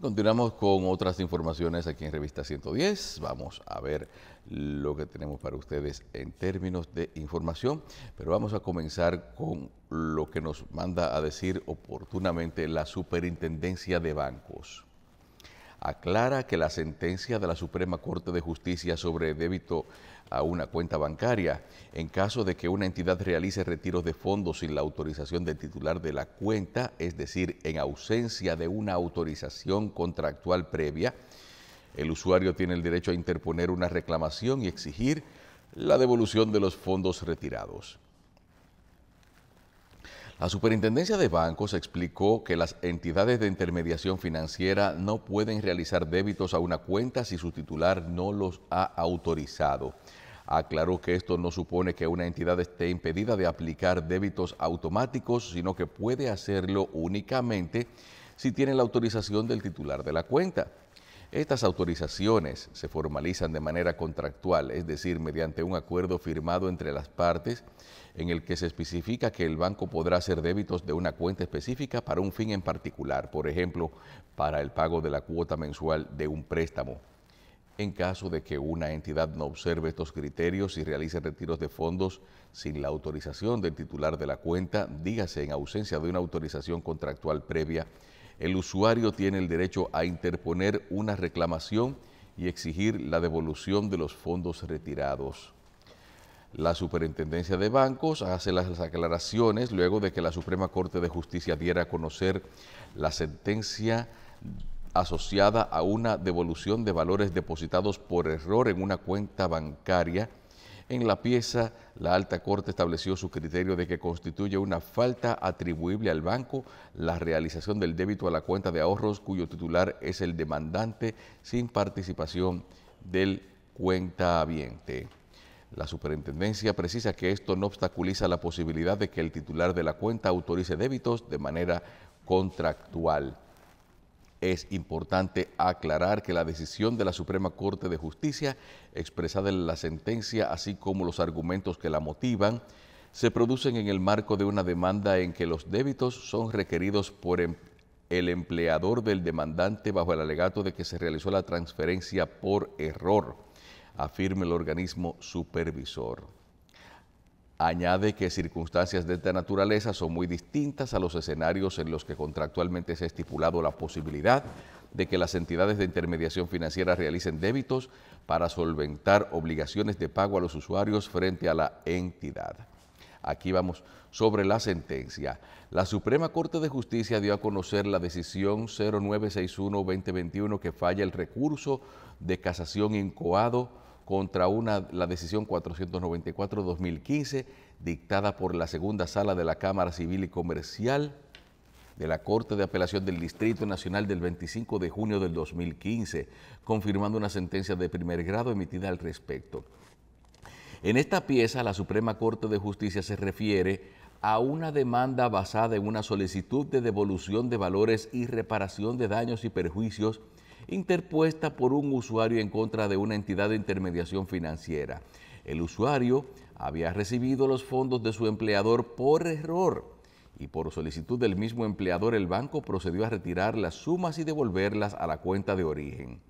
Continuamos con otras informaciones aquí en Revista 110. Vamos a ver lo que tenemos para ustedes en términos de información, pero vamos a comenzar con lo que nos manda a decir oportunamente la Superintendencia de Bancos aclara que la sentencia de la Suprema Corte de Justicia sobre débito a una cuenta bancaria, en caso de que una entidad realice retiros de fondos sin la autorización del titular de la cuenta, es decir, en ausencia de una autorización contractual previa, el usuario tiene el derecho a interponer una reclamación y exigir la devolución de los fondos retirados. La Superintendencia de Bancos explicó que las entidades de intermediación financiera no pueden realizar débitos a una cuenta si su titular no los ha autorizado. Aclaró que esto no supone que una entidad esté impedida de aplicar débitos automáticos, sino que puede hacerlo únicamente si tiene la autorización del titular de la cuenta. Estas autorizaciones se formalizan de manera contractual, es decir, mediante un acuerdo firmado entre las partes en el que se especifica que el banco podrá hacer débitos de una cuenta específica para un fin en particular, por ejemplo, para el pago de la cuota mensual de un préstamo. En caso de que una entidad no observe estos criterios y realice retiros de fondos sin la autorización del titular de la cuenta, dígase en ausencia de una autorización contractual previa, el usuario tiene el derecho a interponer una reclamación y exigir la devolución de los fondos retirados. La Superintendencia de Bancos hace las aclaraciones luego de que la Suprema Corte de Justicia diera a conocer la sentencia asociada a una devolución de valores depositados por error en una cuenta bancaria. En la pieza, la Alta Corte estableció su criterio de que constituye una falta atribuible al banco la realización del débito a la cuenta de ahorros cuyo titular es el demandante sin participación del cuentahabiente. La superintendencia precisa que esto no obstaculiza la posibilidad de que el titular de la cuenta autorice débitos de manera contractual. Es importante aclarar que la decisión de la Suprema Corte de Justicia, expresada en la sentencia, así como los argumentos que la motivan, se producen en el marco de una demanda en que los débitos son requeridos por em-, el empleador del demandante bajo el alegato de que se realizó la transferencia por error afirma el organismo supervisor. Añade que circunstancias de esta naturaleza son muy distintas a los escenarios en los que contractualmente se ha estipulado la posibilidad de que las entidades de intermediación financiera realicen débitos para solventar obligaciones de pago a los usuarios frente a la entidad. Aquí vamos sobre la sentencia. La Suprema Corte de Justicia dio a conocer la decisión 0961-2021 que falla el recurso de casación incoado contra una, la decisión 494-2015 dictada por la segunda sala de la Cámara Civil y Comercial de la Corte de Apelación del Distrito Nacional del 25 de junio del 2015, confirmando una sentencia de primer grado emitida al respecto. En esta pieza, la Suprema Corte de Justicia se refiere a una demanda basada en una solicitud de devolución de valores y reparación de daños y perjuicios interpuesta por un usuario en contra de una entidad de intermediación financiera. El usuario había recibido los fondos de su empleador por error y por solicitud del mismo empleador el banco procedió a retirar las sumas y devolverlas a la cuenta de origen.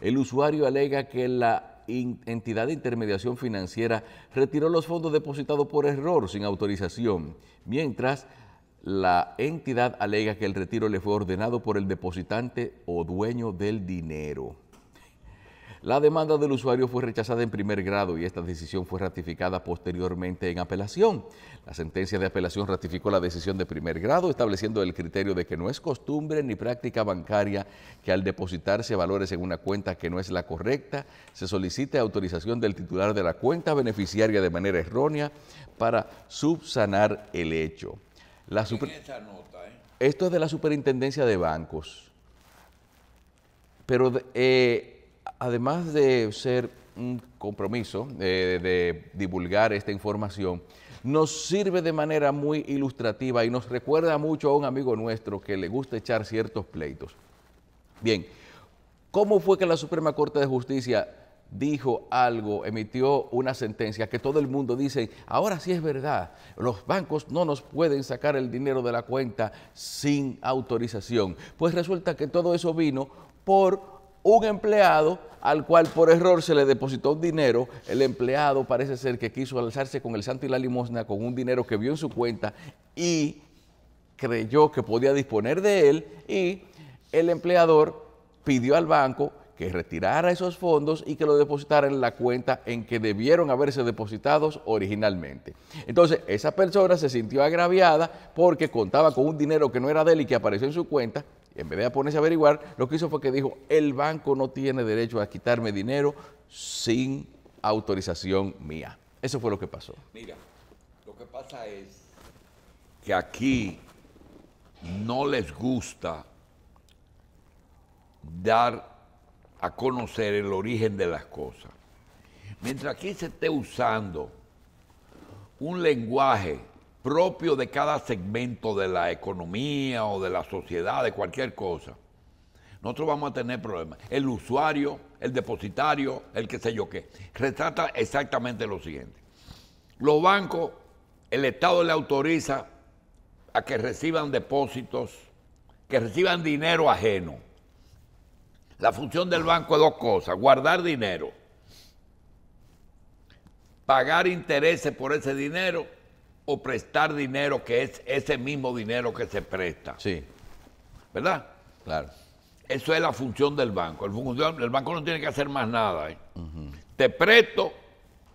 El usuario alega que la entidad de intermediación financiera retiró los fondos depositados por error sin autorización, mientras la entidad alega que el retiro le fue ordenado por el depositante o dueño del dinero. La demanda del usuario fue rechazada en primer grado y esta decisión fue ratificada posteriormente en apelación. La sentencia de apelación ratificó la decisión de primer grado, estableciendo el criterio de que no es costumbre ni práctica bancaria que al depositarse valores en una cuenta que no es la correcta, se solicite autorización del titular de la cuenta beneficiaria de manera errónea para subsanar el hecho. La eh? Esto es de la Superintendencia de Bancos. Pero eh, además de ser un compromiso de, divulgar esta información, nos sirve de manera muy ilustrativa y nos recuerda mucho a un amigo nuestro que le gusta echar ciertos pleitos. Bien, ¿cómo fue que la Suprema Corte de Justicia dijo algo, emitió una sentencia que todo el mundo dice, ahora sí es verdad, los bancos no nos pueden sacar el dinero de la cuenta sin autorización. Pues resulta que todo eso vino por un empleado al cual por error se le depositó un dinero, el empleado parece ser que quiso alzarse con el santo y la limosna con un dinero que vio en su cuenta y creyó que podía disponer de él y el empleador pidió al banco que retirara esos fondos y que lo depositara en la cuenta en que debieron haberse depositados originalmente. Entonces, esa persona se sintió agraviada porque contaba con un dinero que no era de él y que apareció en su cuenta. Y en vez de ponerse a averiguar, lo que hizo fue que dijo, el banco no tiene derecho a quitarme dinero sin autorización mía. Eso fue lo que pasó. Mira, lo que pasa es que aquí no les gusta dar a conocer el origen de las cosas. Mientras aquí se esté usando un lenguaje propio de cada segmento de la economía o de la sociedad, de cualquier cosa, nosotros vamos a tener problemas. El usuario, el depositario, el que sé yo qué, retrata exactamente lo siguiente. Los bancos, el Estado le autoriza a que reciban depósitos, que reciban dinero ajeno la función del banco es dos cosas, guardar dinero, pagar intereses por ese dinero o prestar dinero que es ese mismo dinero que se presta. Sí. ¿Verdad? Claro. Eso es la función del banco. El, banco no tiene que hacer más nada. ¿eh? Te presto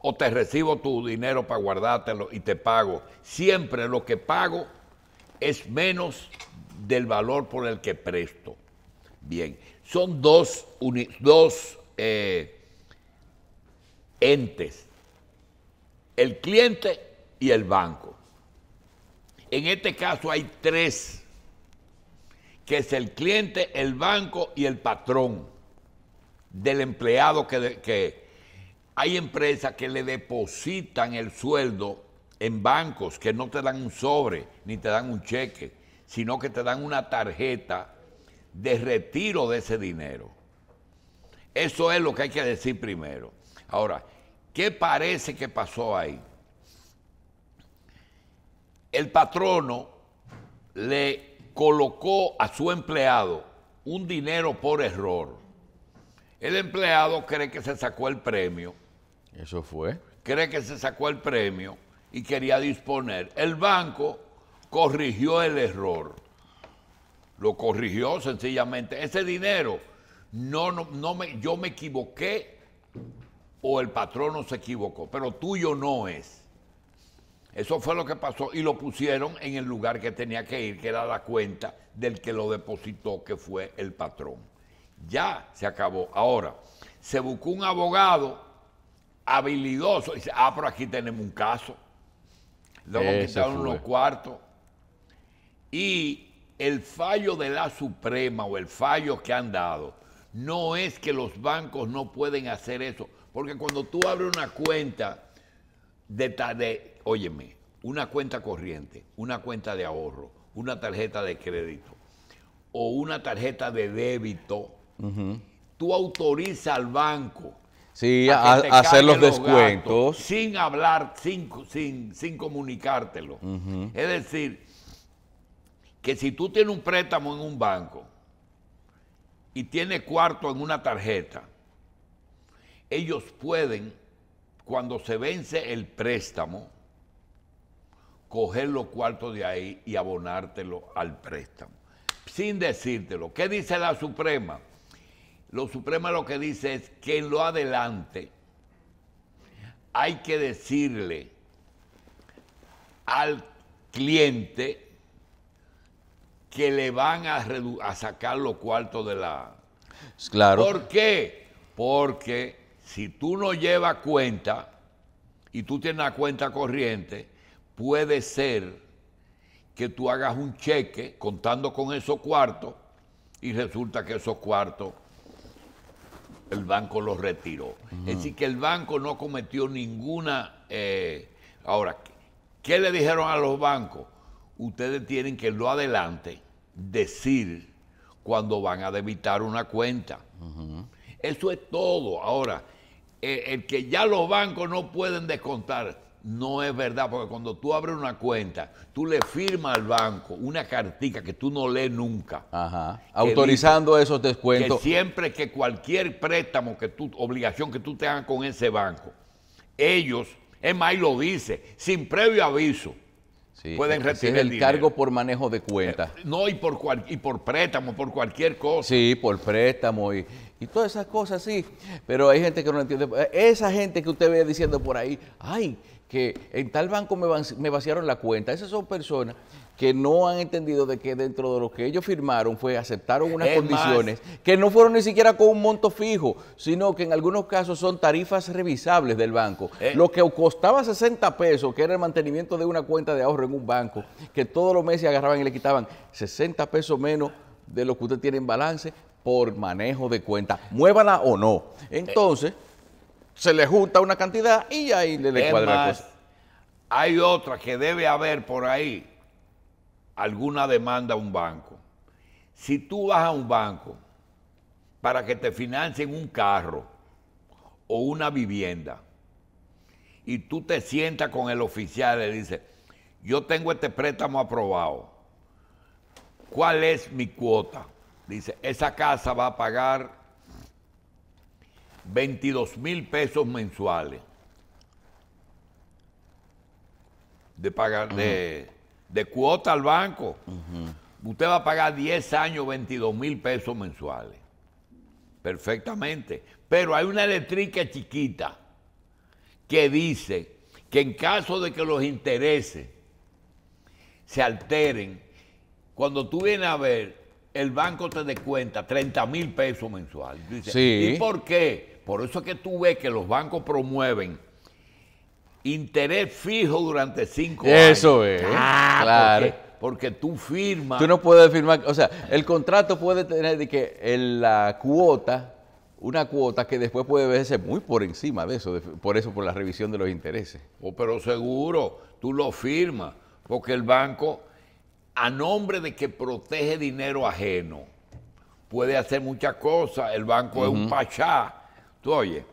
o te recibo tu dinero para guardártelo y te pago. Siempre lo que pago es menos del valor por el que presto. Bien, son dos, dos eh, entes, el cliente y el banco. En este caso hay tres, que es el cliente, el banco y el patrón del empleado que, que hay empresas que le depositan el sueldo en bancos que no te dan un sobre ni te dan un cheque, sino que te dan una tarjeta de retiro de ese dinero. Eso es lo que hay que decir primero. Ahora, ¿qué parece que pasó ahí? El patrono le colocó a su empleado un dinero por error. El empleado cree que se sacó el premio. Eso fue. Cree que se sacó el premio y quería disponer. El banco corrigió el error lo corrigió sencillamente. Ese dinero, no, no, me, yo me equivoqué o el patrono se equivocó, pero tuyo no es. Eso fue lo que pasó y lo pusieron en el lugar que tenía que ir, que era la cuenta del que lo depositó, que fue el patrón. Ya se acabó. Ahora, se buscó un abogado habilidoso y dice, ah, pero aquí tenemos un caso. Luego quitaron los cuartos. Y el fallo de la Suprema o el fallo que han dado no es que los bancos no pueden hacer eso, porque cuando tú abres una cuenta de, de óyeme, una cuenta corriente, una cuenta de ahorro, una tarjeta de crédito o una tarjeta de débito, tú autorizas al banco sí, a, hacer los descuentos. sin hablar, sin, sin, sin comunicártelo. Es decir, que si tú tienes un préstamo en un banco y tienes cuarto en una tarjeta, ellos pueden, cuando se vence el préstamo, coger los cuartos de ahí y abonártelo al préstamo, sin decírtelo. ¿Qué dice la Suprema? Lo Suprema lo que dice es que en lo adelante hay que decirle al cliente que le van a, a sacar los cuartos de la... Claro. ¿Por qué? Porque si tú no llevas cuenta y tú tienes una cuenta corriente, puede ser que tú hagas un cheque contando con esos cuartos y resulta que esos cuartos el banco los retiró. Es decir, que el banco no cometió ninguna... Eh, ahora, ¿qué le dijeron a los bancos? Ustedes tienen que lo adelante decir cuando van a debitar una cuenta. Eso es todo. Ahora, eh, el que ya los bancos no pueden descontar. No es verdad, porque cuando tú abres una cuenta, tú le firmas al banco una cartica que tú no lees nunca. Ajá. Autorizando esos descuentos. Que siempre que cualquier préstamo, que tú, obligación que tú tengas con ese banco, ellos, es más, y lo dice, sin previo aviso, pueden retirar el, cargo por manejo de cuentas. Eh, no, y por, y por préstamo, por cualquier cosa. Sí, por préstamo y, y todas esas cosas, sí. Pero hay gente que no entiende. Esa gente que usted ve diciendo por ahí, ay, que en tal banco me, vaciaron la cuenta. Esas son personas que no han entendido de que dentro de lo que ellos firmaron fue aceptaron unas condiciones que no fueron ni siquiera con un monto fijo, sino que en algunos casos son tarifas revisables del banco. Eh. Lo que costaba 60 pesos, que era el mantenimiento de una cuenta de ahorro en un banco, que todos los meses agarraban y le quitaban 60 pesos menos de lo que usted tiene en balance por manejo de cuenta, muévala o no. Entonces se le junta una cantidad y ahí le, le cuadra la cosa. Hay otra que debe haber por ahí, alguna demanda a un banco. Si tú vas a un banco para que te financien un carro o una vivienda y tú te sientas con el oficial y le dices, yo tengo este préstamo aprobado, ¿cuál es mi cuota? Dice, esa casa va a pagar 22 mil pesos mensuales de pagar de, cuota al banco. Usted va a pagar 10 años 22 mil pesos mensuales. Perfectamente. Pero hay una eléctrica chiquita que dice que en caso de que los intereses se alteren, cuando tú vienes a ver, el banco te descuenta 30 mil pesos mensuales. ¿Y por qué? Por eso es que tú ves que los bancos promueven interés fijo durante cinco años. Eso es, ah, claro. Porque, tú firmas. Tú no puedes firmar, o sea, el contrato puede tener de que la cuota, una cuota que después puede verse muy por encima de eso, por eso, por la revisión de los intereses. Oh, pero seguro, tú lo firmas, porque el banco, a nombre de que protege dinero ajeno, puede hacer muchas cosas. El banco es un pachá Tú oye,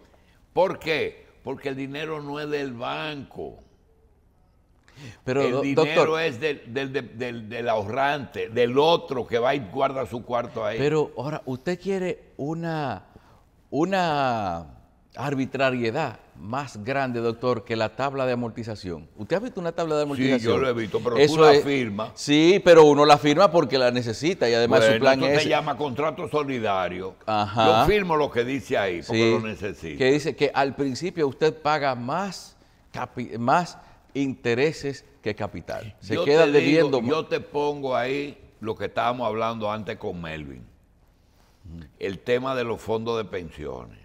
¿por qué? Porque el dinero no es del banco. Pero, el dinero es del, ahorrante, del otro que va y guarda su cuarto ahí. Pero ahora, usted quiere una, una arbitrariedad más grande, doctor, que la tabla de amortización. ¿Usted ha visto una tabla de amortización? Sí, yo lo he visto, pero tú la firmas. Sí, pero uno la firma porque la necesita y además su plan es... se llama contrato solidario. Ajá. Yo firmo lo que dice ahí porque lo necesito. Que dice que al principio usted paga más, más intereses que capital. Se queda debiendo... yo te pongo ahí lo que estábamos hablando antes con Melvin. El tema de los fondos de pensiones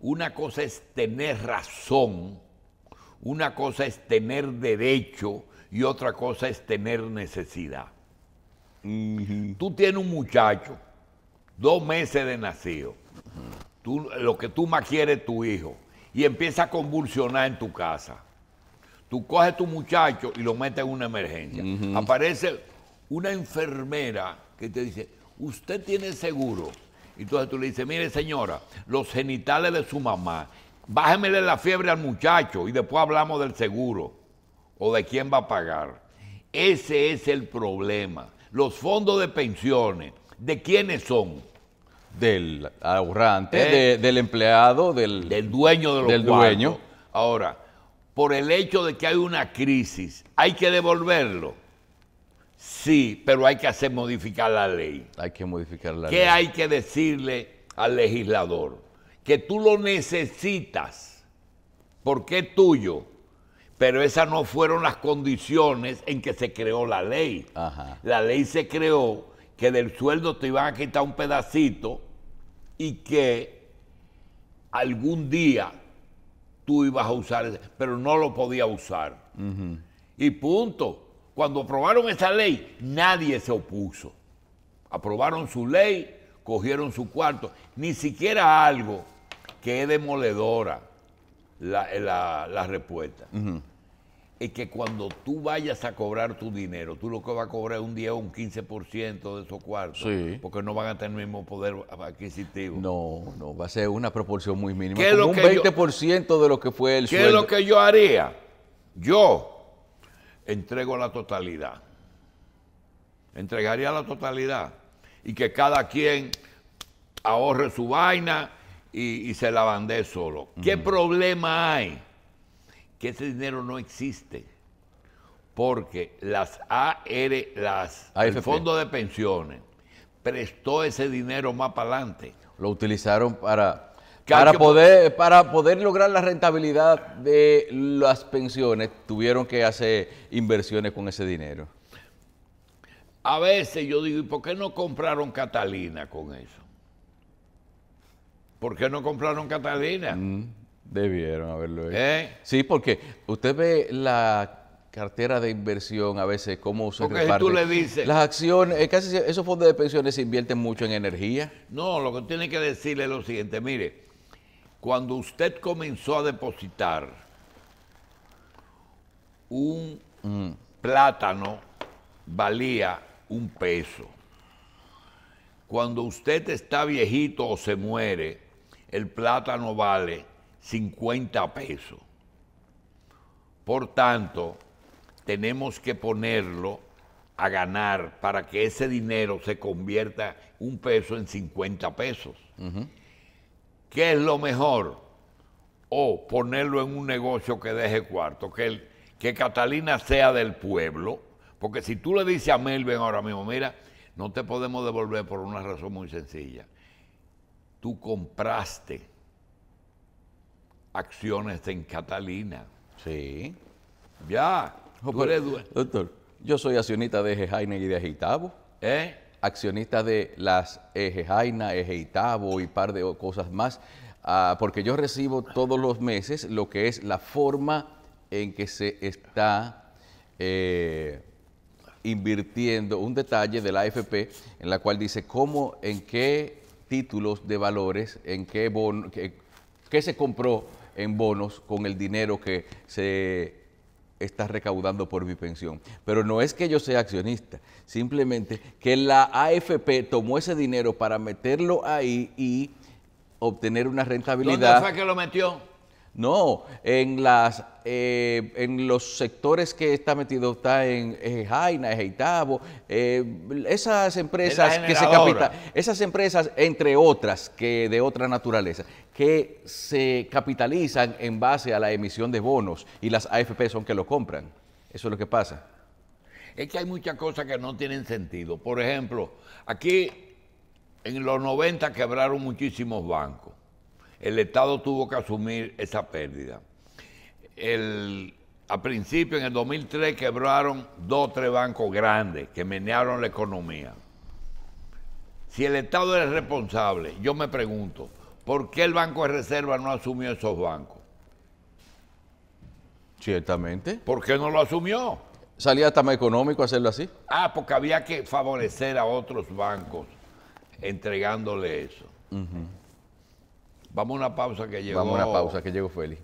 una cosa es tener razón, una cosa es tener derecho y otra cosa es tener necesidad. Tú tienes un muchacho, dos meses de nacido, lo que tú más quieres es tu hijo, y empieza a convulsionar en tu casa. Tú coges tu muchacho y lo metes en una emergencia. Aparece una enfermera que te dice, usted tiene seguro. Y entonces tú le dices, mire señora, los genitales de su mamá, bájemele la fiebre al muchacho y después hablamos del seguro o de quién va a pagar. Ese es el problema. Los fondos de pensiones, ¿de quiénes son? Del ahorrante, ¿Eh? del empleado, del, del dueño de los Del dueño. Ahora, por el hecho de que hay una crisis, hay que devolverlo. Sí, pero hay que hacer modificar la ley. Hay que modificar la ley. ¿Qué hay que decirle al legislador? Que tú lo necesitas porque es tuyo, pero esas no fueron las condiciones en que se creó la ley. La ley se creó que del sueldo te iban a quitar un pedacito y que algún día tú ibas a usar, pero no lo podías usar. Y punto. Cuando aprobaron esa ley, nadie se opuso. Aprobaron su ley, cogieron su cuarto, ni siquiera algo que es demoledora la, respuesta. es que cuando tú vayas a cobrar tu dinero, tú lo que vas a cobrar es un 10 o un 15% de esos cuartos. Sí. Porque no van a tener el mismo poder adquisitivo. No, no, va a ser una proporción muy mínima. ¿Qué es como lo un que yo- 20% de lo que fue el ¿Qué sueldo. es lo que yo haría? Yo entrego la totalidad. Entregaría la totalidad. Y que cada quien ahorre su vaina y, y se la bandee solo. ¿Qué problema hay? Que ese dinero no existe. Porque las AR, las, el. Fondo de Pensiones, prestó ese dinero más para adelante. Lo utilizaron para, para, que- poder, para poder lograr la rentabilidad de las pensiones. Tuvieron que hacer inversiones con ese dinero. A veces yo digo, ¿y por qué no compraron Catalina con eso? ¿Por qué no compraron Catalina? Mm, debieron haberlo hecho. ¿Eh? Sí, porque usted ve la cartera de inversión a veces cómo se Porque si reparte. tú le dices- Las acciones, eh, casi esos fondos de pensiones se invierten mucho en energía. No, lo que tiene que decirle es lo siguiente, mire, cuando usted comenzó a depositar un plátano valía un peso. Cuando usted está viejito o se muere, el plátano vale 50 pesos. Por tanto, tenemos que ponerlo a ganar para que ese dinero se convierta un peso en 50 pesos. ¿Qué es lo mejor? O ponerlo en un negocio que deje cuarto, que, el, que Catalina sea del pueblo, porque si tú le dices a Melvin ahora mismo, mira, no te podemos devolver por una razón muy sencilla. Tú compraste acciones en Catalina. Sí. Ya, tú eres due- Doctor, yo soy accionista de Eje y de Agitabo. ¿Eh? Accionista de las Ejejaina, Ejeitabo y par de cosas más, ah, porque yo recibo todos los meses lo que es la forma en que se está eh, invirtiendo, un detalle de la AFP en la cual dice cómo, en qué títulos de valores, en qué, bono, qué se compró en bonos con el dinero que se está recaudando por mi pensión. Pero no es que yo sea accionista, simplemente que la AFP tomó ese dinero para meterlo ahí y obtener una ¿Dónde rentabilidad. fue que lo metió? No, en las eh, en los sectores que está metido está en Jaina, Ejeitabo, eh, esas empresas que se generadora. capita- esas empresas entre otras que de otra naturaleza que se capitalizan en base a la emisión de bonos y las AFP son que lo compran. Eso es lo que pasa. Es que hay muchas cosas que no tienen sentido. Por ejemplo, aquí en los 90 quebraron muchísimos bancos. El Estado tuvo que asumir esa pérdida. El- a principio, en el 2003, quebraron dos o tres bancos grandes que menearon la economía. Si el Estado es responsable, yo me pregunto, ¿por qué el Banco de Reserva no asumió esos bancos? Ciertamente. ¿Por qué no lo asumió? Salía hasta más económico hacerlo así. Ah, porque había que favorecer a otros bancos entregándole eso. Vamos a una pausa que llegó. Vamos a una pausa que llegó Félix.